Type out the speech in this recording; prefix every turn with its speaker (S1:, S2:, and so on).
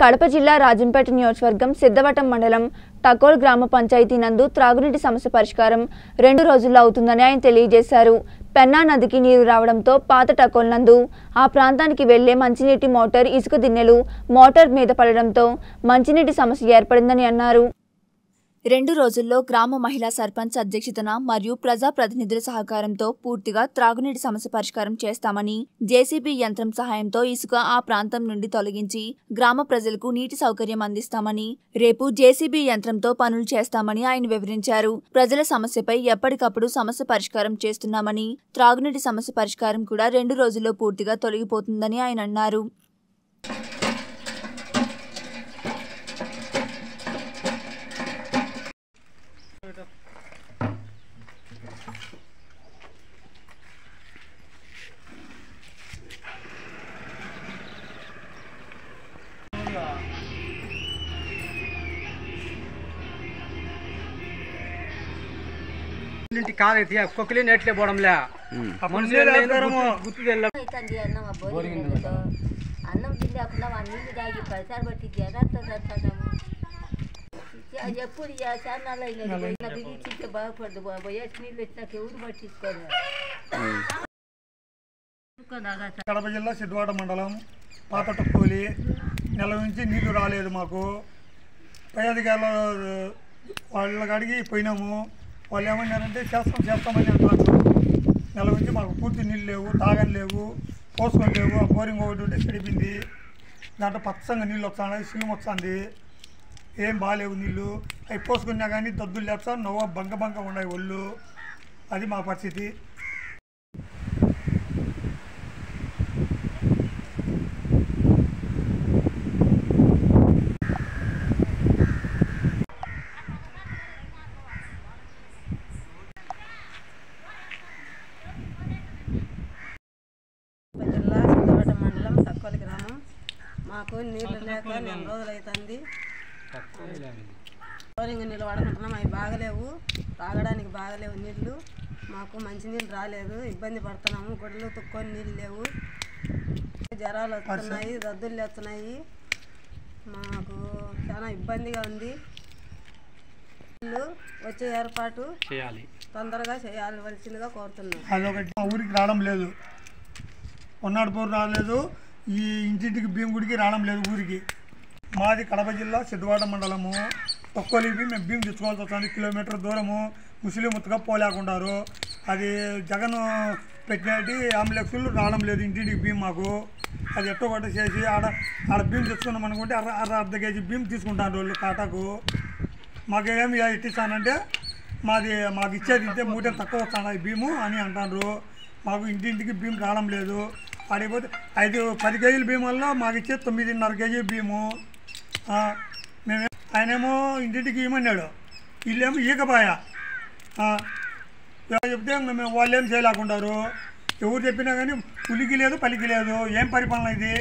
S1: కడప జిల్లా రాజంపేట నియోజకవర్గం సిద్ధవటం మండలం టకోల్ గ్రామ పంచాయతీ నందు త్రాగునీటి సమస్య పరిష్కారం రెండు రోజుల్లో అవుతుందని ఆయన తెలియజేశారు. పెన్నా నదికి నీరు రావడంతో పాత టకోల్ నందు ఆ ప్రాంతానికి వెళ్ళే మంచినీటి మోటార్ ఇసుక దిన్నెలు మోటార్ మీద పడడంతో మంచినీటి సమస్య ఏర్పడిందని అన్నారు. రెండు రోజుల్లో గ్రామ మహిళా సర్పంచ్ అధ్యక్షతన మరియు ప్రజా ప్రతినిధుల సహకారంతో పూర్తిగా త్రాగునీటి సమస్య పరిష్కారం చేస్తామని జేసీబీ యంత్రం సహాయంతో ఇసుక ఆ ప్రాంతం నుండి తొలగించి గ్రామ ప్రజలకు నీటి సౌకర్యం అందిస్తామని రేపు జేసీబీ యంత్రంతో పనులు చేస్తామని ఆయన వివరించారు. ప్రజల సమస్యపై ఎప్పటికప్పుడు సమస్య పరిష్కారం చేస్తున్నామని త్రాగునీటి సమస్య పరిష్కారం కూడా రెండు రోజుల్లో పూర్తిగా తొలగిపోతుందని ఆయన అన్నారు.
S2: ఇంటి కాదైతే కొక్కిలి నెట్లే పోవడంలే మనుషులు గుర్తు తెల్ల
S3: అవుతుంది అన్నం ఆ బోరింగ్ నీళ్ళతో. అన్నం తినకుండా ఆ నీళ్ళు తాగి పరిసర పట్టి జరత్తము ఎప్పుడు చాన్నాళ్ళు అయినది బిగించితే బాగుపడదు బాబు ఎట్ నీళ్ళు వచ్చినాక ఎవరు పట్టించుకోరు
S4: కడప జిల్లా సిద్దివాడ మండలం పాత టొక్కోలి నెల నుంచి నీళ్ళు రాలేదు మాకు. పై అధికారులు వాళ్ళ కాడికి పోయినాము. వాళ్ళు ఏమన్నారంటే చేస్తాం చేస్తామని అంటారు నెల నుంచి మాకు పూర్తి నీళ్ళు లేవు తాగని లేవు పోసుకొని లేవు. ఆ బోరింగ్ ఒకటి ఉంటే చెడిపింది దాంట్లో పచ్చంగా నీళ్ళు వస్తాయి సిలుము వస్తుంది. ఏం బాగాలేవు నీళ్ళు. అవి పోసుకున్నా కానీ దద్దులు లేస్తా నవ్వ బంక బంక ఉన్నాయి ఒళ్ళు. అది మా పరిస్థితి
S5: జిల్లా సిద్ధవట మండలం తక్కువ గ్రామం మాకు నీళ్ళు లేక నెల రోజులు అవుతుంది బోరింగ్ నీళ్ళు వాడుకుంటున్నాం అవి బాగలేవు. తాగడానికి బాగలేవు నీళ్ళు మాకు మంచి నీళ్ళు రాలేదు. ఇబ్బంది పడుతున్నాము. గొడ్లు తుక్కొని నీళ్ళు లేవు. జ్వరాలు వస్తున్నాయి దద్దులు వస్తున్నాయి మాకు చాలా ఇబ్బందిగా ఉంది. నీళ్ళు వచ్చే ఏర్పాటు
S2: చేయాలి.
S5: తొందరగా చేయాల్సిందిగా కోరుతున్నాం.
S4: అదొకటి మా ఊరికి రావడం లేదు. ఉన్నాడు పోరు రాలేదు. ఈ ఇంటింటికి భీమ్ గుడికి రావడం లేదు ఊరికి. మాది కడప జిల్లా సిద్ధవాడ మండలము. తొక్కలిపి మేము భీమ్ తెచ్చుకోవాల్సి వస్తుంది. కిలోమీటర్ దూరము. ముస్లిం ముత్తగా పోలేకుండారు. అది జగన్ పెట్టినట్టు అంబులెన్సులు రావడం లేదు ఇంటింటికి భీమ్ మాకు. అది ఎట్టో గట్ట చేసి ఆడ ఆడ భీమ్ తెచ్చుకున్నాం అనుకుంటే అర అర అర్ధ కేజీ భీమ్ తీసుకుంటాను వాళ్ళు కాటాకు. మాకేమి ఇట్టిస్తానంటే మాది మాకు ఇచ్చేది ఇంతే మూట తక్కువ వస్తాను భీము అని అంటారు మాకు ఇంటింటికి భీమ్ రావడం లేదు. ఆడిపోతే ఐదు పది కేజీల భీమల్లో మాకు ఇచ్చే తొమ్మిదిన్నర కేజీ భీము. మేమే ఆయనేమో ఇంటింటికి ఇవ్వమన్నాడు. వీళ్ళేమో ఈకపాయ. ఎవరు చెప్తే మేము వాళ్ళు ఏం చేయలేకుంటారు ఎవరు చెప్పినా కానీ ఉలికి లేదు పలికి లేదు. ఏం పరిపాలన ఇది?